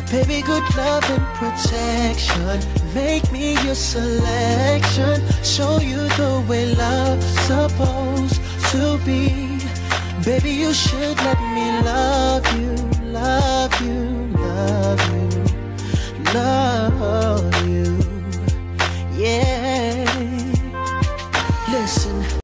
Uh, baby, good love and protection. Make me your selection. Show you the way love's supposed to be. Baby, you should let me love you, love you, love you, love you. Yeah. Listen.